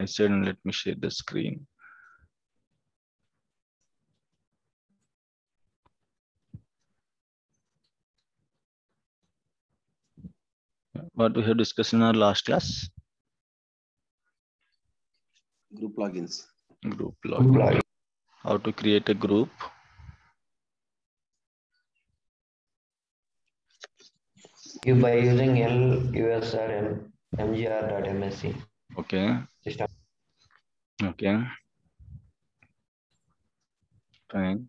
my side and let me share the screen. What we have discussed in our last class? Group logins. Group login. How to create a group. You by using LUSR MGR.MSC Okay. Okay. Fine.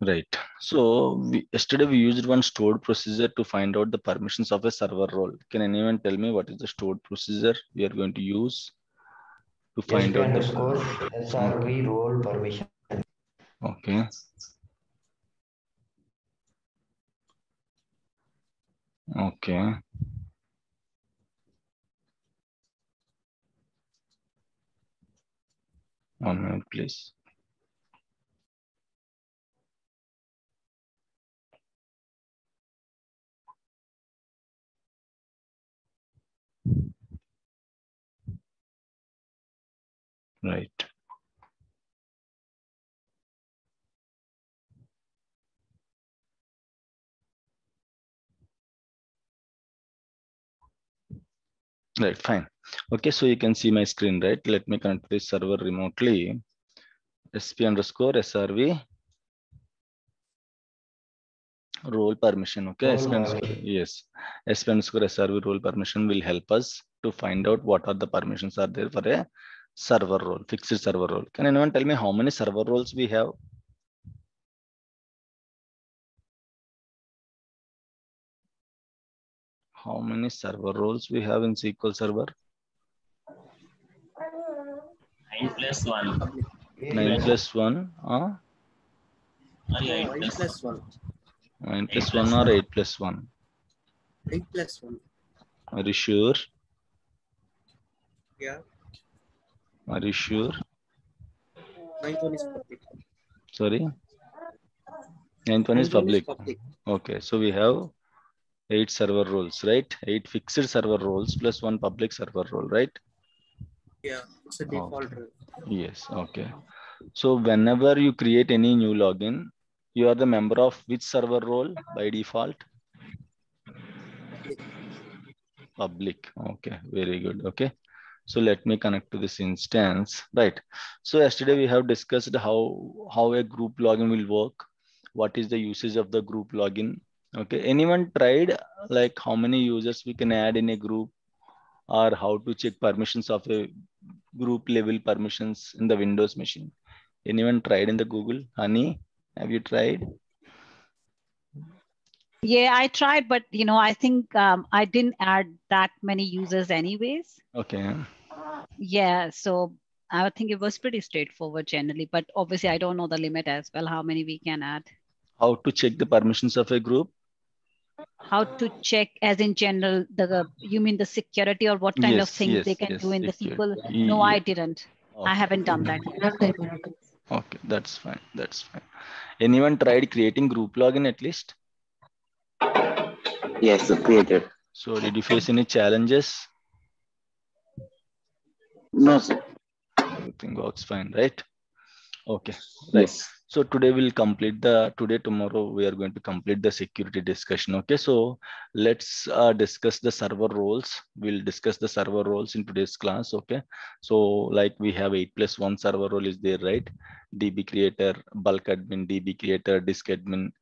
Right. So we, yesterday we used one stored procedure to find out the permissions of a server role. Can anyone tell me what is the stored procedure we are going to use to find out the SRV role permission. Okay. Okay. One minute, please. Right. Right, fine. Okay, so you can see my screen, right? Let me connect this server remotely. SP underscore SRV role permission. Okay, SP underscore, yes. SP underscore SRV role permission will help us to find out what are the permissions are there for a server role, fixed server role. Can anyone tell me how many server roles we have? How many server roles we have in SQL Server? Nine plus one. Nine plus one, huh? Or eight Eight plus plus one. Nine Eight plus plus one or eight plus one? Eight plus one. Are you sure? Yeah. Are you sure? Ninth one is public. Sorry? Ninth one is Ninth one public. public. Okay, so we have eight server roles, right? Eight fixed server roles plus one public server role, right? Yeah. It's a default Okay. rule. Yes, okay. So whenever you create any new login, you are the member of which server role by default? Public. Okay, very good. Okay. So let me connect to this instance, right? So yesterday we have discussed how, how a group login will work. What is the usage of the group login? Okay. Anyone tried like how many users we can add in a group or how to check permissions of a group level permissions in the Windows machine? Anyone tried in the Google? Honey, have you tried? Yeah, I tried, but you know, I think um, I didn't add that many users anyways. Okay. Yeah, so I think it was pretty straightforward generally, but obviously I don't know the limit as well, how many we can add. How to check the permissions of a group? How to check as in general, the you mean the security or what kind of things yes, they can yes, do in the security. SQL? No, Yeah. I didn't. I haven't done that. Okay, that's fine. That's fine. Anyone tried creating group login at least? Yes, created. So did you face any challenges? No, sir. Everything works fine, right? Okay, right. Yes. So today we'll complete the, today, tomorrow, we are going to complete the security discussion. Okay, so let's uh, discuss the server roles. We'll discuss the server roles in today's class. Okay, so like we have eight plus one server role is there, right? DB creator, bulk admin, DB creator, disk admin,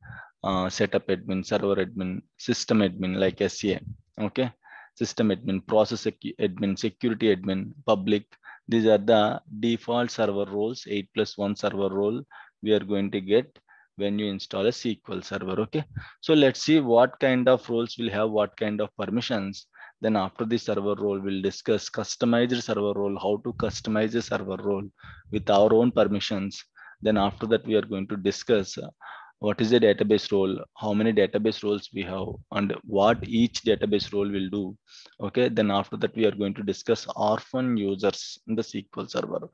uh, setup admin, server admin, system admin like SCA. Okay, system admin, process admin, security admin, public. These are the default server roles, eight plus one server role we are going to get when you install a SQL server. Okay, so let's see what kind of roles will have what kind of permissions. Then after the server role, we'll discuss customized server role, how to customize a server role with our own permissions. Then after that, we are going to discuss what is the database role, how many database roles we have, and what each database role will do. Okay, then after that, we are going to discuss orphan users in the SQL server,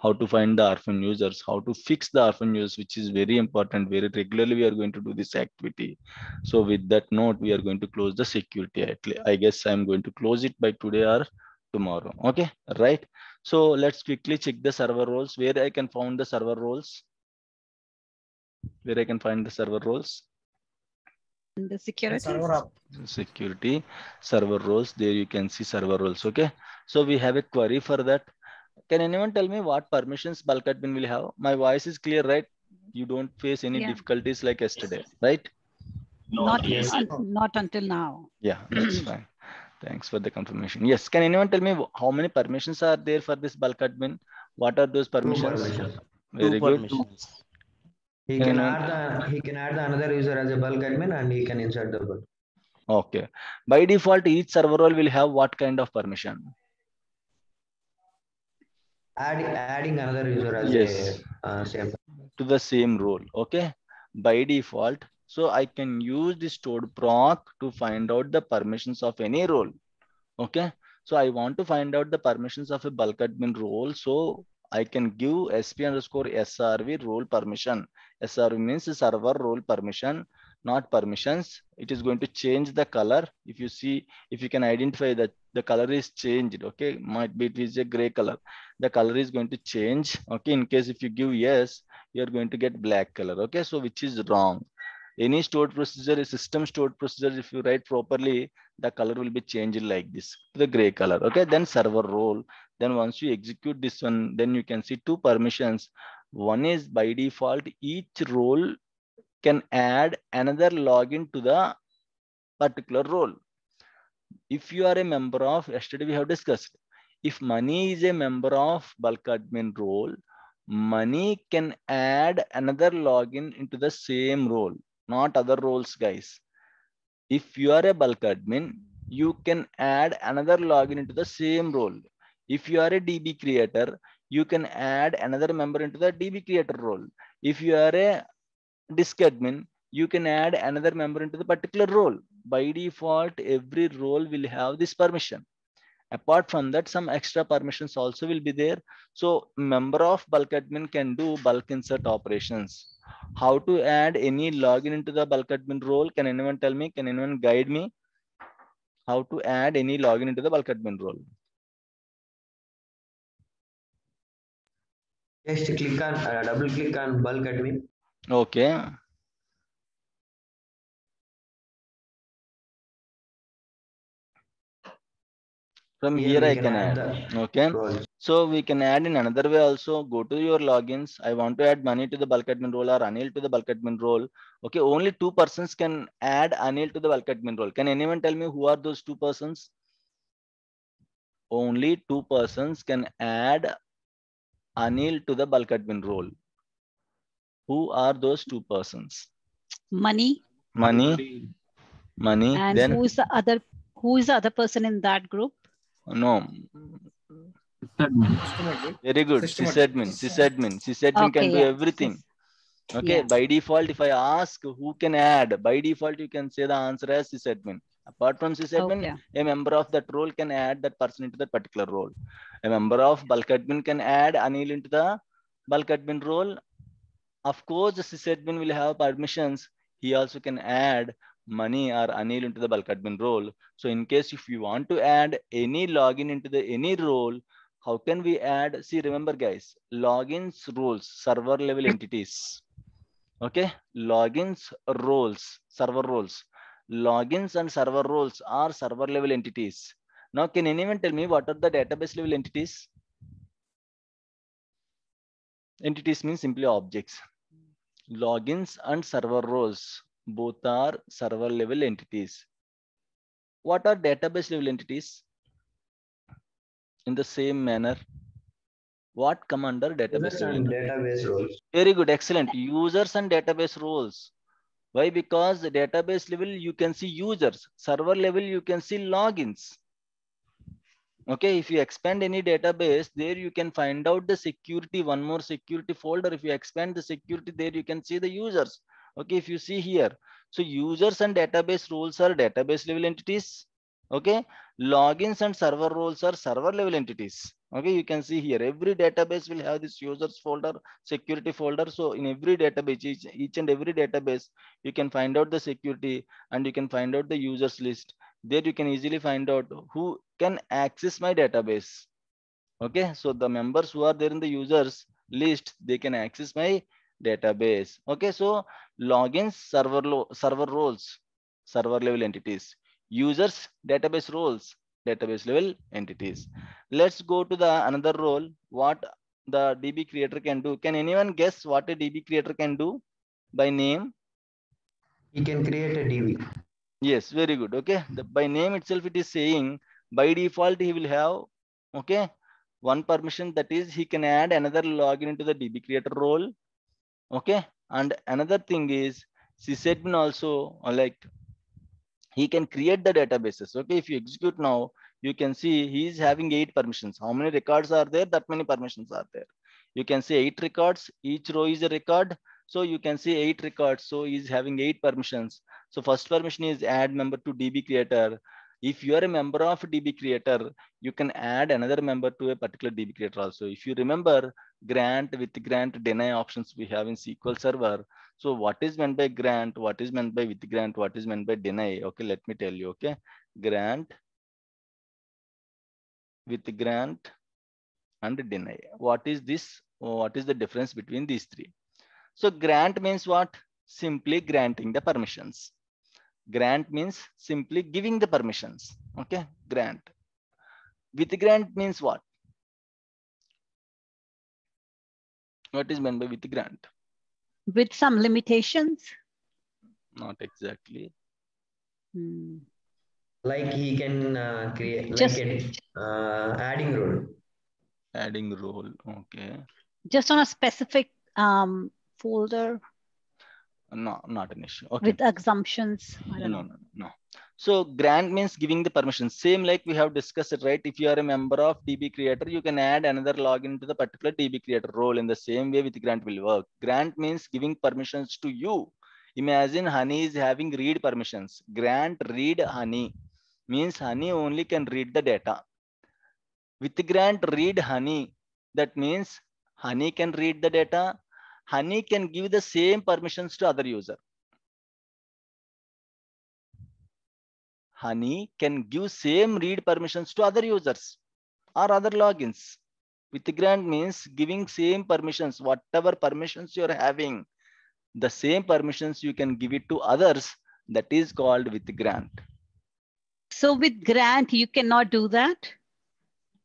how to find the orphan users, how to fix the orphan users, which is very important. Very regularly, we are going to do this activity. So with that note, we are going to close the security. I guess I'm going to close it by today or tomorrow. Okay, right? So let's quickly check the server roles where I can find the server roles. Where I can find the server roles. And the security. Server up. security server roles there you can see server roles okay so we have a query for that can anyone tell me what permissions bulk admin will have my voice is clear right you don't face any Yeah. difficulties like yesterday right No, Not, yes. un- not until now. yeah that's fine thanks for the confirmation yes can anyone tell me how many permissions are there for this bulk admin what are those permissions? Two permissions permissions. very good He can add the, he can add the another user as a bulk admin and he can insert the bulk. okay by default each server role will have what kind of permission Add, adding another user as Yes. a uh, same. to the same role okay by default so i can use the stored proc to find out the permissions of any role okay so i want to find out the permissions of a bulk admin role so i can give sp underscore srv role permission srv means server role permission not permissions. It is going to change the color. If you see if you can identify that the color is changed okay might be it is a gray color. The color is going to change okay in case if you give yes you're going to get black color okay so which is wrong. Any stored procedure system stored procedure if you write properly the color will be changed like this to the gray color okay then server role. Then once you execute this one then you can see two permissions one is by default each role can add another login to the particular role. If you are a member of yesterday we have discussed if Mani is a member of bulk admin role Mani can add another login into the same role not other roles guys. If you are a bulk admin you can add another login into the same role. If you are a db creator you can add another member into the db creator role. If you are a disk admin you can add another member into the particular role. By default every role will have this permission. Apart from that some extra permissions also will be there. So member of bulk admin can do bulk insert operations. How to add any login into the bulk admin role? Can anyone tell me? Can anyone guide me? How to add any login into the bulk admin role Just click on, uh, double click on bulk admin. okay from here, we i can add the okay. So we can add in another way also. Go to your logins. I want to add Mani to the bulk admin role or Anil to the bulk admin role. Okay, only two persons can add Anil to the bulk admin role. Can anyone tell me who are those two persons? Only two persons can add Anil to the bulk admin role. Who are those two persons? Mani. Mani, Mani. And then who is the other who is the other person in that group? no. Very good. Sysadmin, sysadmin, sysadmin can do yeah. everything. Okay, Yeah. by default, if I ask who can add, by default, you can say the answer as sysadmin. Apart from sysadmin, Okay. a member of that role can add that person into that particular role. A member of bulk admin can add Anil into the bulk admin role. Of course, the sysadmin will have permissions. He also can add Mani or Anil into the bulk admin role. So in case if you want to add any login into the any role, how can we add? See, remember guys, logins roles, server level entities. Okay, logins roles, server roles. Logins and server roles are server level entities. Now, can anyone tell me what are the database level entities? Entities means simply objects. Logins and server roles, both are server level entities. What are database level entities? In the same manner, what come under database Users level and database roles. Very good, excellent. Users and database roles. Why? Because the database level, you can see users. Server level, you can see logins. Okay, if you expand any database, there you can find out the security, one more security folder. If you expand the security there, you can see the users. Okay, if you see here. So users and database roles are database level entities. Okay, logins and server roles are server level entities. Okay, you can see here, every database will have this users folder, security folder. So in every database, each, each and every database, you can find out the security and you can find out the users list. There you can easily find out who can access my database. Okay, so the members who are there in the users list, they can access my database. Okay, so logins, server, server roles, server level entities, users, database roles, database level entities. Let's go to the another role. What the DB creator can do. Can anyone guess what a DB creator can do by name? He can create a DB. Yes, very good. Okay. The, by name itself, it is saying by default, he will have, okay, one permission that is he can add another login into the DB creator role. Okay. And another thing is sysadmin also uh, like he can create the databases. Okay. If you execute now, you can see he is having eight permissions. How many records are there? That many permissions are there. You can see eight records. Each row is a record. So you can see eight records. So he's having eight permissions. So first permission is add member to DB creator. If you are a member of DB creator, you can add another member to a particular DB creator also. If you remember grant with grant deny options we have in SQL Server. So what is meant by grant? What is meant by with grant? What is meant by deny? Okay, let me tell you. Okay, grant with grant and deny. What is this? What is the difference between these three? So grant means what? Simply granting the permissions. Grant means simply giving the permissions. Okay, grant. With grant means what? What is meant by with grant? With some limitations. Not exactly. Hmm. Like he can uh, create Just- like a uh, adding role. Adding role. Okay. Just on a specific um, folder No, not an issue. Okay. with assumptions. I No, no, know. no, no. So grant means giving the permission. Same like we have discussed it, right? If you are a member of DB creator, you can add another login to the particular DB creator role in the same way with grant will work. Grant means giving permissions to you. Imagine honey is having read permissions. Grant read honey means honey only can read the data. With grant read honey, that means honey can read the data. Honey can give the same permissions to other user. Honey can give same read permissions to other users or other logins. With grant means giving same permissions, whatever permissions you're having, the same permissions you can give it to others. That is called with grant. So with grant, you cannot do that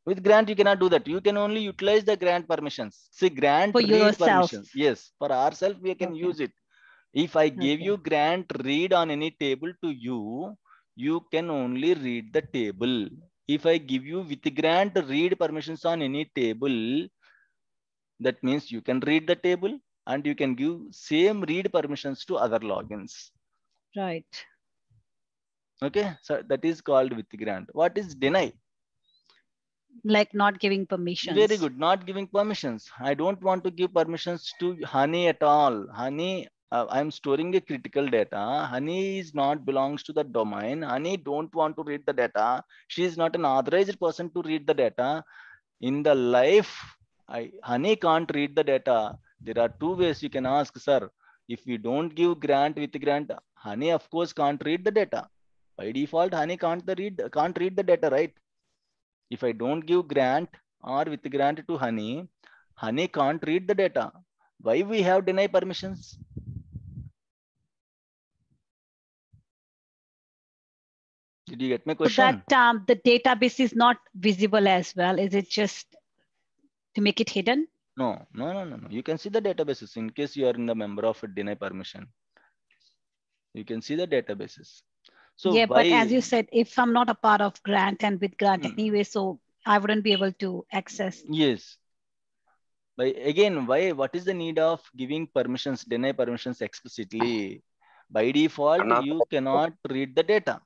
With grant, you cannot do that. You can only utilize the grant permissions. See, grant For read yourself. permissions. Yes, for ourselves, we can Okay. use it. If I give Okay. you grant read on any table to you, you can only read the table. If I give you with grant read permissions on any table, that means you can read the table and you can give same read permissions to other logins. right? Okay, so that is called with grant. What is deny? Like not giving permissions. Very good. Not giving permissions. I don't want to give permissions to Honey at all. Honey, uh, I'm storing a critical data. Honey is not belongs to the domain. Honey don't want to read the data. She is not an authorized person to read the data. In the life, I, Honey can't read the data. There are two ways you can ask, sir. If we don't give grant with grant, Honey of course can't read the data. By default, Honey can't the read can't read the data, right? If I don't give grant or with grant to honey, honey can't read the data. Why we have deny permissions? Did you get my question? that um, the database is not visible as well. Is it just to make it hidden? No, no, no, no, no. You can see the databases in case you are in the member of a deny permission. You can see the databases. So yeah, but as you said, if I'm not a part of grant and with grant Hmm. anyway, so I wouldn't be able to access. Yes. By again, why? What is the need of giving permissions, deny permissions explicitly? By default, Another- you cannot read the data.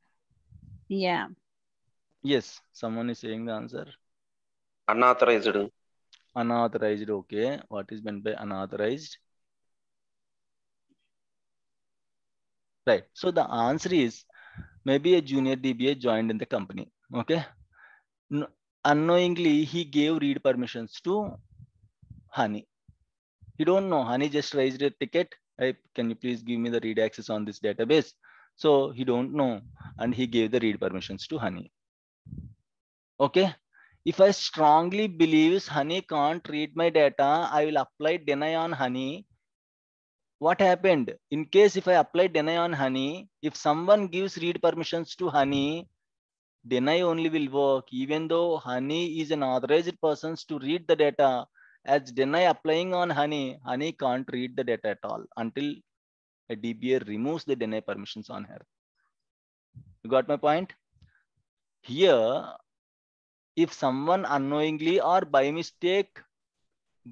Yeah. Yes, someone is saying the answer. unauthorized Unauthorized. Okay. What is meant by unauthorized? Right. So the answer is maybe a junior DBA joined in the company. Okay. No- unknowingly, he gave read permissions to Honey. He don't know. Honey just raised a ticket. Hey, can you please give me the read access on this database? So he don't know, and he gave the read permissions to Honey. Okay. If I strongly believes Honey can't read my data, I will apply deny on Honey. What happened? In case if I apply deny on Honey, if someone gives read permissions to Honey, deny only will work, even though Honey is an authorized persons to read the data. As deny applying on Honey, Honey can't read the data at all until a DBA removes the deny permissions on her. You got my point? Here, if someone unknowingly or by mistake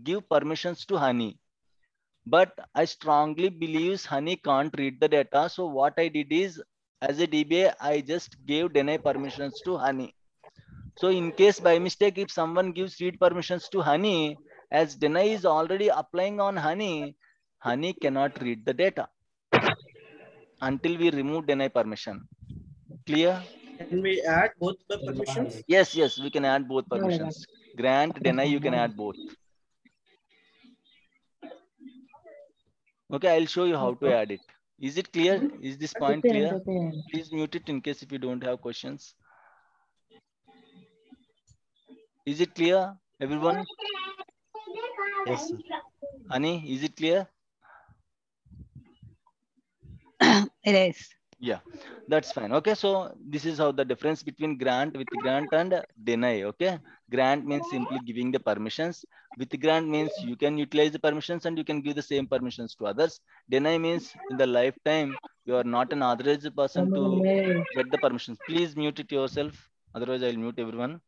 give permissions to Honey, but I strongly believes Honey can't read the data. So what I did is, as a DBA, I just gave deny permissions to Honey. So in case by mistake, if someone gives read permissions to Honey, as deny is already applying on Honey, Honey cannot read the data until we remove deny permission. Clear? Can we add both the permissions? Yes, yes, we can add both permissions. Grant, deny, you can add both. Okay, I'll show you how to add it. Is it clear? Is this point clear? Please mute it in case if you don't have questions. Is it clear, everyone? Yes, sir. Ani, is it clear? It is. Yeah, that's fine. Okay, so this is how the difference between grant with grant and deny. Okay, grant means simply giving the permissions. With grant means you can utilize the permissions and you can give the same permissions to others. Deny means in the lifetime you are not an authorized person to get the permissions. Please mute it yourself. Otherwise, I'll mute everyone.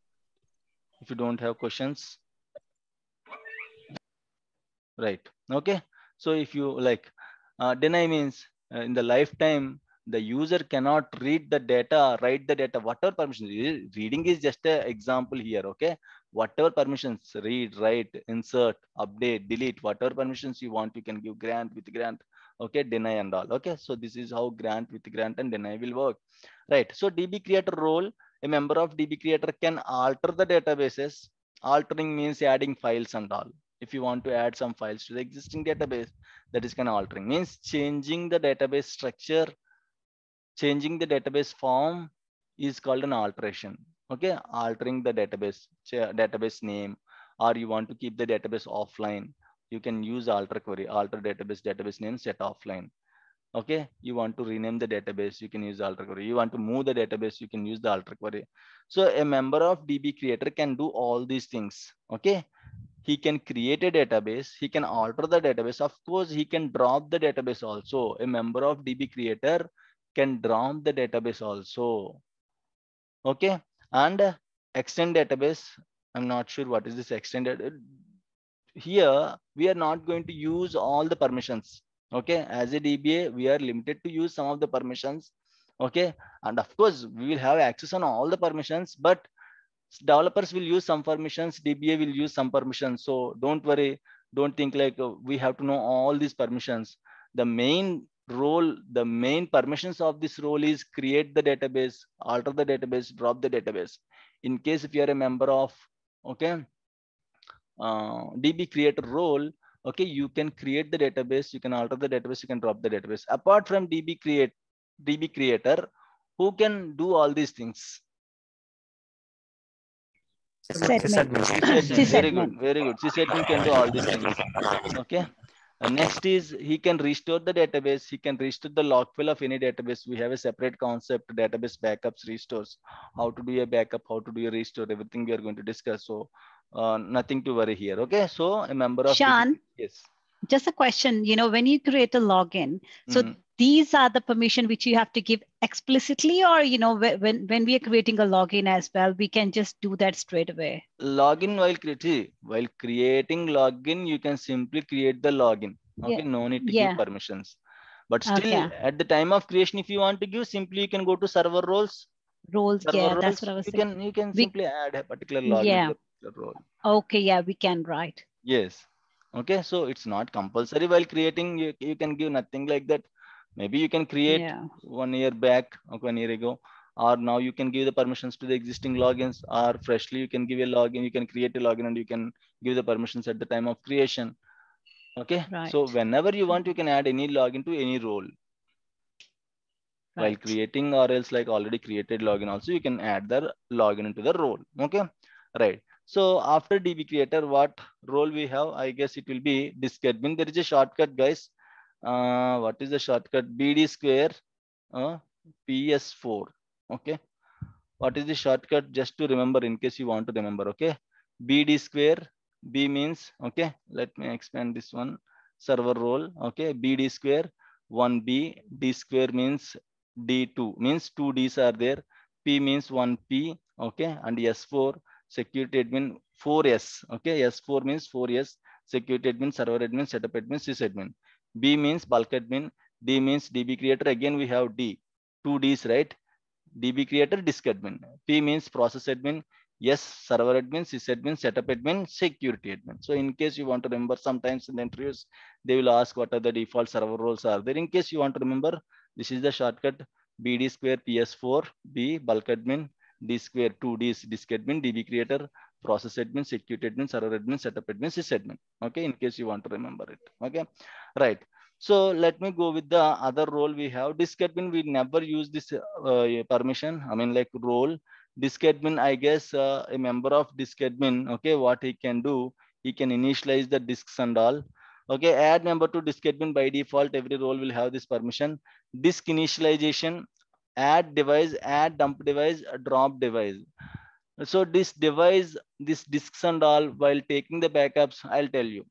If you don't have questions. Right. Okay. So if you like, uh, deny means uh, in the lifetime the user cannot read the data, write the data, whatever permissions. Reading is just an example here, okay? Whatever permissions, read, write, insert, update, delete, whatever permissions you want, you can give grant with grant, okay? Deny and all, okay? So this is how grant with grant and deny will work, right? So DB creator role, a member of DB creator can alter the databases. Altering means adding files and all. If you want to add some files to the existing database, that is kind of altering means changing the database structure changing the database form is called an alteration. Okay altering the database database name or you want to keep the database offline you can use alter query alter database database name set offline. Okay you want to rename the database you can use alter query. You want to move the database you can use the alter query. So a member of db creator can do all these things. Okay he can create a database he can alter the database. Of course he can drop the database also. A member of db creator can drop the database also. Okay? And extend database i'm not sure what is this extended uh, here we are not going to use all the permissions. Okay? As a dba we are limited to use some of the permissions. Okay? And of course we will have access on all the permissions but developers will use some permissions dba will use some permissions. So don't worry. Don't think like uh, we have to know all these permissions. The main role the main permissions of this role is create the database alter the database drop the database. In case if you are a member of okay uh, db creator role okay you can create the database you can alter the database you can drop the database. Apart from db create db creator who can do all these things? Sysadmin. Sysadmin, very good. Very good sysadmin can do all these things. Okay Uh, next is he can restore the database. He can restore the log file of any database. We have a separate concept database backups restores. How to do a backup how to do a restore everything we are going to discuss. So uh, nothing to worry here. Okay? So a member of Sean? yes Just a question, you know, when you create a login, so Mhm. these are the permission which you have to give explicitly or, you know, when, when we are creating a login as well, we can just do that straight away. login while creating while creating login you can simply create the login okay no need to Yeah. give permissions but still Okay. at the time of creation if you want to give simply you can go to server roles Roles, server yeah, roles that's what I was you saying. can you can We- simply add a particular login Yeah. particular role Okay, yeah, we can, right. yes okay so it's not compulsory while creating. You, you can give nothing like that. Maybe you can create Yeah. one year back or one year ago or now you can give the permissions to the existing logins or freshly you can give a login you can create a login and you can give the permissions at the time of creation okay? So whenever you want you can add any login to any role. While creating or else like already created login also you can add the login into the role okay? Right so after db creator what role we have? I guess it will be disk admin. There is a shortcut guys. Uh what is the shortcut? Bd square uh, ps4 okay? What is the shortcut? Just to remember in case you want to remember okay? Bd square b means okay? Let me expand this one. Server role okay? Bd square 1b d square means d2 means two d's are there. P means 1p okay? And s4 security admin 4s okay? S4 means 4s security admin server admin setup admin sysadmin. B means bulk admin d means db creator. Again we have d two d's right? Db creator disk admin. P means process admin yes server admin sysadmin setup admin security admin. So in case you want to remember sometimes in the interviews they will ask what are the default server roles are there. In case you want to remember this is the shortcut bd square ps4 b bulk admin d square 2d is disk admin db creator process admin security admin server admin setup admin sysadmin okay in case you want to remember it. Okay right. So let me go with the other role we have. Disk admin we never use this uh, permission. I mean like role. Disk admin i guess uh, a member of disk admin okay what he can do he can initialize the disks and all. Okay add member to disk admin by default every role will have this permission. Disk initialization add device add dump device drop device. So this device this disks and all while taking the backups i'll tell you.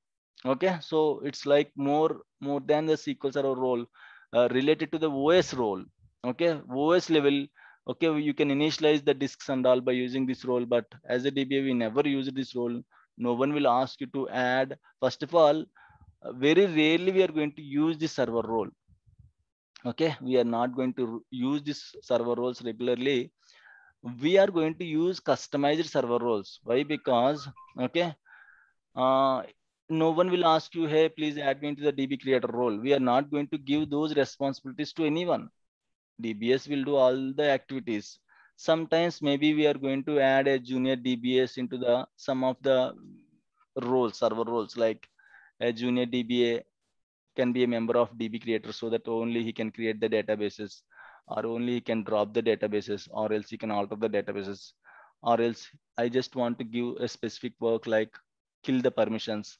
Okay? So it's like more more than the sql server role uh, related to the os role. Okay? Os level okay you can initialize the disks and all by using this role but as a dba we never use this role. No one will ask you to add. First of all uh, very rarely we are going to use the server role okay we are not going to use this server roles regularly. We are going to use customized server roles. Why? Because okay uh, no one will ask you hey please add me into the db creator role. We are not going to give those responsibilities to anyone. Dbs will do all the activities. Sometimes maybe we are going to add a junior dbs into the some of the roles server roles like a junior dba can be a member of db creator so that only he can create the databases or only he can drop the databases or else he can alter the databases. Or else i just want to give a specific work like kill the permissions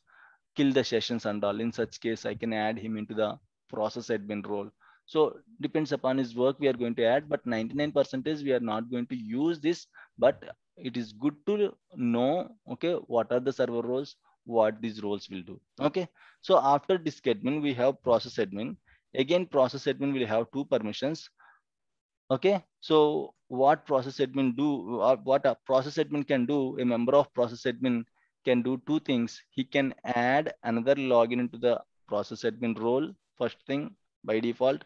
kill the sessions and all. In such case i can add him into the process admin role. So depends upon his work we are going to add but 99 percentage we are not going to use this but it is good to know okay what are the server roles what these roles will do. Okay? So after disk admin we have process admin. Again process admin will have two permissions. Okay? So what process admin do or what a process admin can do a member of process admin can do two things. He can add another login into the process admin role first thing by default.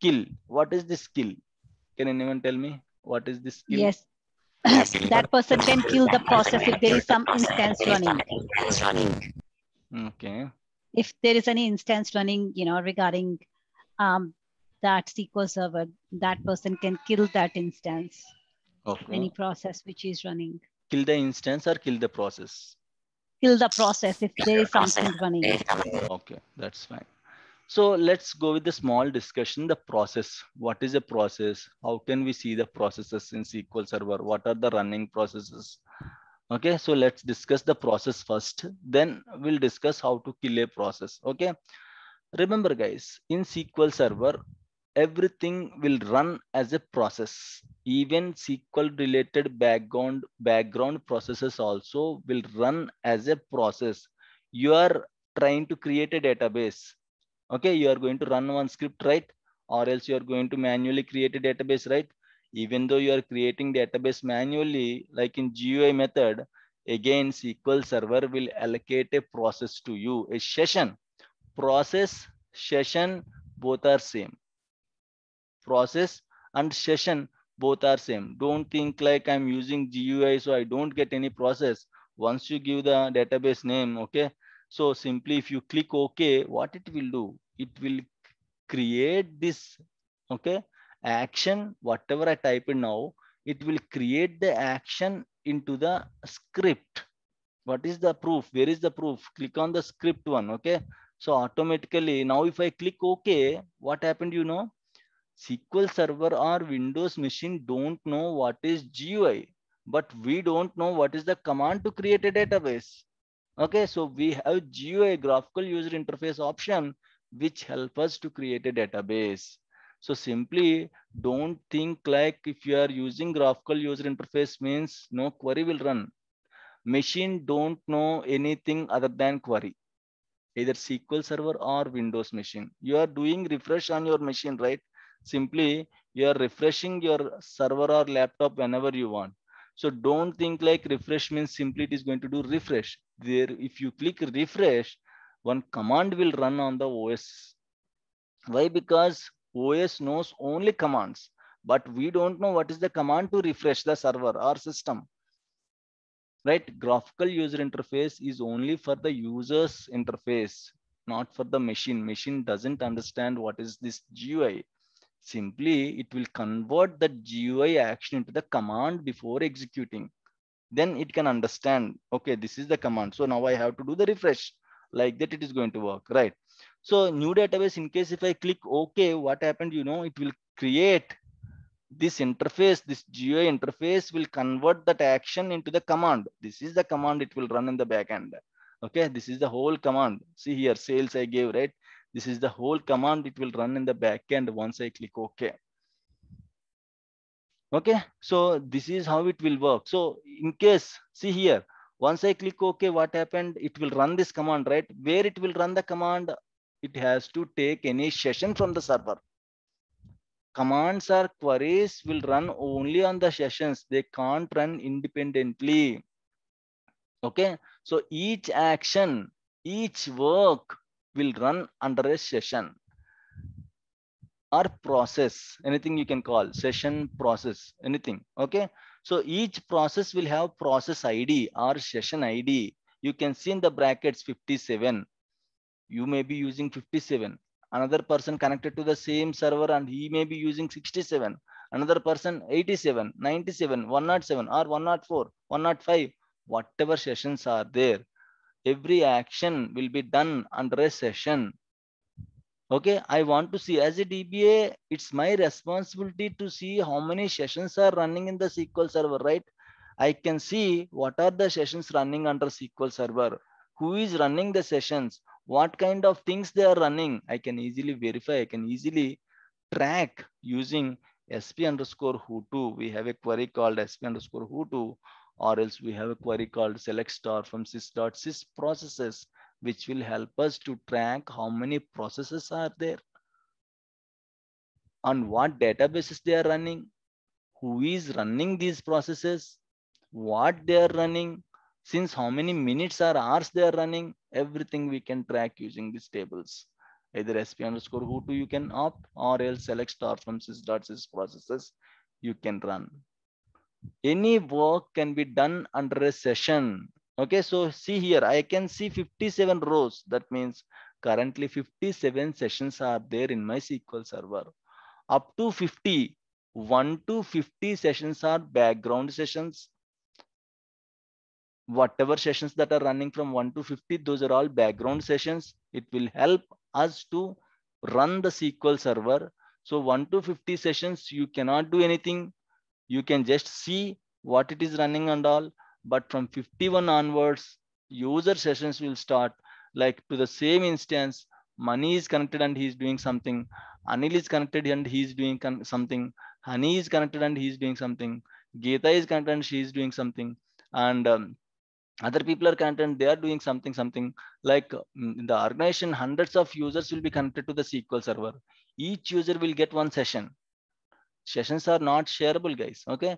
Kill what is this kill can anyone tell me what is this kill Yes. that person can kill the process if there is some instance running. okay. If there is any instance running, you know, regarding um, that SQL server, that person can kill that instance, okay. Any process which is running. kill the instance or kill the process? Kill the process if there is something running. okay that's fine so let's go with the small discussion the process. What is a process? How can we see the processes in sql server? What are the running processes? Okay so let's discuss the process first. Then we'll discuss how to kill a process. Okay remember guys in sql server everything will run as a process. Even sql related background background processes also will run as a process. You are trying to create a database okay you are going to run one script right? Or else you are going to manually create a database right? Even though you are creating database manually like in gui method again sql server will allocate a process to you a session. Process session both are same. Process and session both are same. Don't think like i'm using gui so i don't get any process. Once you give the database name okay so simply if you click OK, what it will do? It will create this okay action, whatever I type in now, it will create the action into the script. What is the proof? Where is the proof? Click on the script one. Okay. So automatically now if I click OK, what happened? You know, SQL Server or Windows machine don't know what is GUI, but we don't know what is the command to create a database. Okay, so we have GUI graphical user interface option, which help us to create a database. So simply don't think like if you are using graphical user interface means no query will run. Machine don't know anything other than query, either SQL Server or Windows machine. You are doing refresh on your machine, right? Simply you are refreshing your server or laptop whenever you want. So don't think like refresh means simply it is going to do refresh. There, if you click refresh, one command will run on the OS. Why? Because OS knows only commands, but we don't know what is the command to refresh the server or system. Right? Graphical user interface is only for the user's interface, not for the machine. Machine doesn't understand what is this GUI. Simply, it will convert the GUI action into the command before executing. Then it can understand, okay, this is the command. So now I have to do the refresh like that it is going to work, right? So new database, in case if I click OK, what happened, you know, it will create this interface, this GUI interface will convert that action into the command. This is the command it will run in the backend. Okay, this is the whole command. See here, sales I gave, right? This is the whole command it will run in the backend once I click OK. Okay, so this is how it will work. So in case, see here, once I click OK, what happened? It will run this command, right? Where it will run the command, it has to take any session from the server. Commands or queries will run only on the sessions. They can't run independently. Okay, so each action, each work will run under a session. Or process, anything you can call session process, anything. Okay, so each process will have process ID or session ID. You can see in the brackets 57 you may be using 57 another person connected to the same server and he may be using 67 another person 87 97 107 or 104 105 whatever sessions are there every action will be done under a session. Okay i want to see as a dba it's my responsibility to see how many sessions are running in the sql server right? I can see what are the sessions running under sql server who is running the sessions what kind of things they are running. I can easily verify, I can easily track using sp underscore who2 We have a query called sp underscore who2, or else we have a query called select star from sys.sys processes, which will help us to track how many processes are there, on what databases they are running, who is running these processes, what they are running, since how many minutes or hours they are running, everything we can track using these tables. Either sp underscore who2 you can opt or else select star from sys.sysprocesses you can run. Any work can be done under a session. Okay, so see here, I can see 57 rows. That means currently 57 sessions are there in my SQL server. Up to 50, 1 to 50 sessions are background sessions whatever sessions that are running from 1 to 50, those are all background sessions. It will help us to run the SQL server. So 1 to 50 sessions, you cannot do anything. You can just see what it is running and all. But from 51 onwards, user sessions will start like to the same instance. Mani is connected and he's doing something. Anil is connected and he's doing something. Hani is connected and he's doing something. Geeta is connected and she's doing something. And um, other people are connected they are doing something something like in the organization hundreds of users will be connected to the sql server each user will get one session sessions are not shareable guys okay?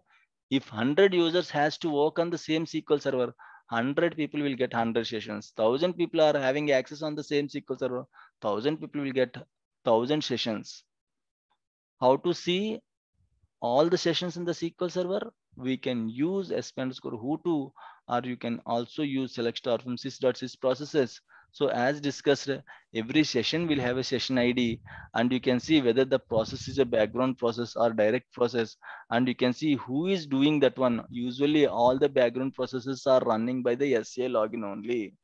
If 100 users has to work on the same sql server 100 people will get 100 sessions. 1000 people are having access on the same sql server 1000 people will get 1000 sessions. How to see all the sessions in the sql server? We can use sp underscore who2 or you can also use select star from sys.sysprocesses. So as discussed, every session will have a session ID and you can see whether the process is a background process or direct process. And you can see who is doing that one. Usually all the background processes are running by the SCA login only.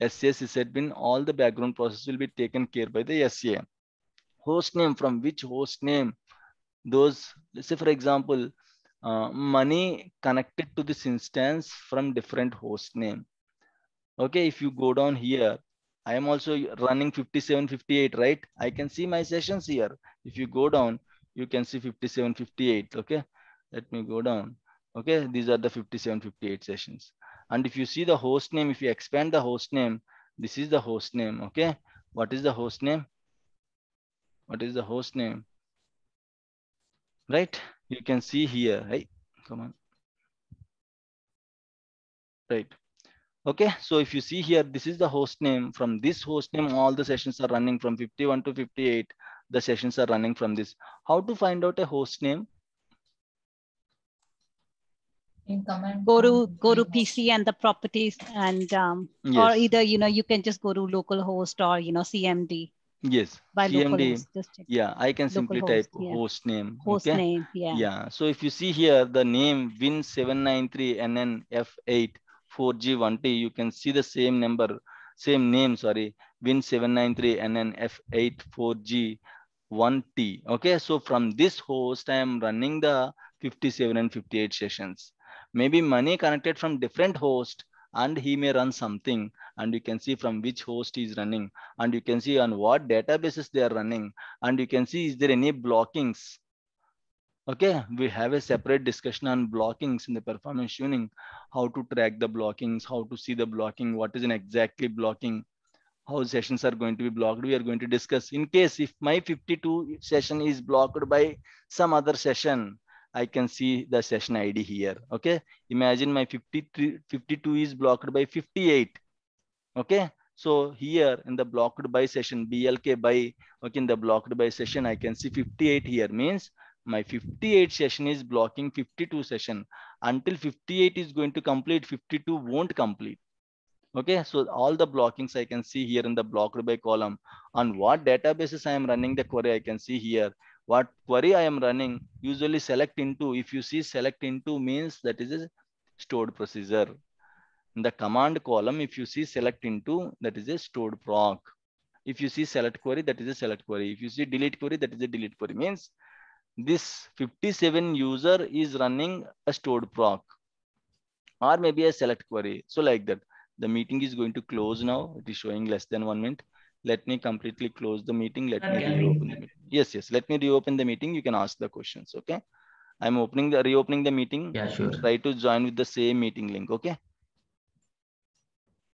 SCA sysadmin, all the background process will be taken care by the SCA. host name from which host name those let's say for example uh, Mani connected to this instance from different host name okay if you go down here i am also running 57 58 right? I can see my sessions here. If you go down you can see 57 58 okay? Let me go down. Okay these are the 57 58 sessions. And if you see the host name if you expand the host name this is the host name okay? What is the host name? What is the host name? Right? You can see here right? Come on. Right okay so if you see here this is the host name from this host name all the sessions are running from 51 to 58 the sessions are running from this how to find out a host name In. Go to go to PC and the properties and um, or either you know you can just go to localhost or you know CMD yes by cmd localhost. Just yeah i can simply type Localhost, yeah. host name host okay name. Yeah. yeah so if you see here the name win793 nnf8 4g1t you can see the same number same name sorry win793 nnf8 4g 1t okay so from this host i am running the 57 and 58 sessions. Maybe Mani connected from different host and he may run something and you can see from which host he is running. And you can see on what databases they are running. And you can see is there any blockings okay we have a separate discussion on blockings in the performance tuning. How to track the blockings how to see the blocking what is an exactly blocking how sessions are going to be blocked. We are going to discuss. In case if my 52 session is blocked by some other session i can see the session id here. Okay imagine my 53 52 is blocked by 58 okay so here in the blocked by session blk by okay in the blocked by session i can see 58 here. Means my 58 session is blocking 52 session. Until 58 is going to complete 52 won't complete. Okay so all the blockings i can see here in the blocked by column. On what databases i am running the query i can see here. What query i am running usually select into if you see select into means that is a stored procedure. In the command column if you see select into that is a stored proc. If you see select query that is a select query. If you see delete query that is a delete query. Means this 57 user is running a stored proc or maybe a select query. So like that the meeting is going to close now. It is showing less than one minute. Let me completely close the meeting. Let Sir, me reopen the meeting. Yes yes. Let me reopen the meeting. You can ask the questions okay? I'm opening the reopening the meeting. Yeah, sure. try to join with the same meeting link okay